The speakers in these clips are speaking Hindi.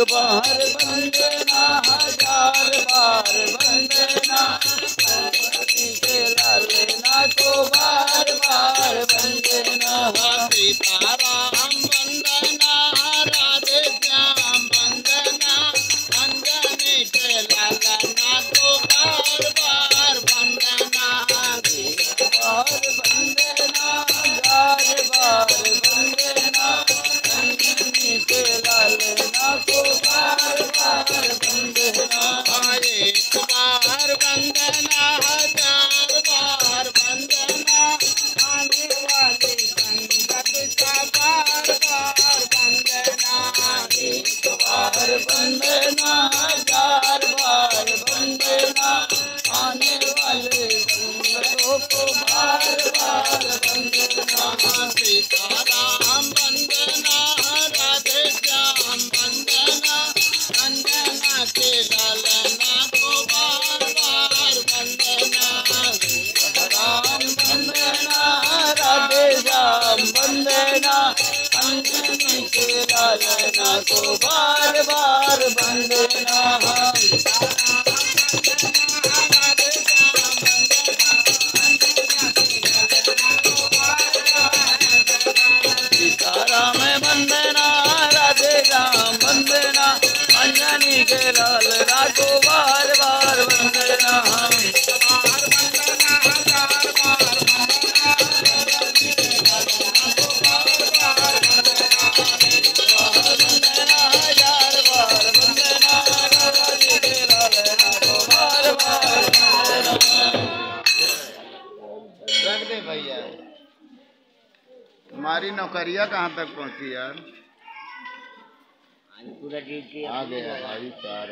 बार वंदना हज़ार बार वंदना के लालना को बार बार वंदना सीताराम वंदना राधे श्याम वंदना अंजनी के लालना को बार बार वंदना बार वंदना हज़ार बार वंदना बार वंदना हज़ार बार वंदना आने वाले को बार बार वंदना सीताराम वंदना राधे वंदना अंजना के लालना को बार बार वंदना राम वंदना राधे श्याम वंदना अंजनी के लालना को बार बार वंदना सीताराम वंदना राधे राम वंदना अंजनी के लालना को बार बार वंदना वंदना रख दे भैया। हमारी नौकरिया कहाँ तक पहुँची यार? पूरा आ गया भाई चार।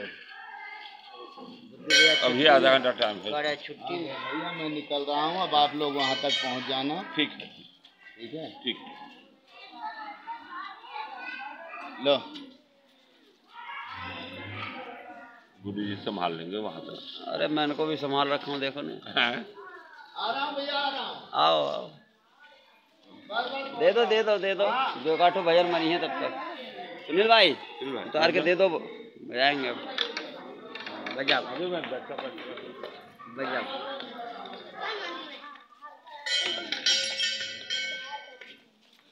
अभी आधा घंटा टाइम है। बड़ा छुट्टी में भैया मैं निकल रहा हूँ अब आप लोग वहाँ तक पहुँच जाना। ठीक है। ठीक है? ठीक लो। गुरु जी संभाल लेंगे वहाँ तक। अरे मैं इनको भी संभाल रखा हूँ देखो ना। हैं? आ रहा हूँ भैया आ रहा हूँ। आओ आओ। दे दो दे दो दे दो। जो काठो भजन मनी है तब तक। सुनील भाई। उतार के दे दो। बजाएँगे अब। बजा बजा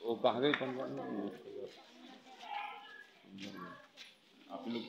वो कहाँ गई आप लोग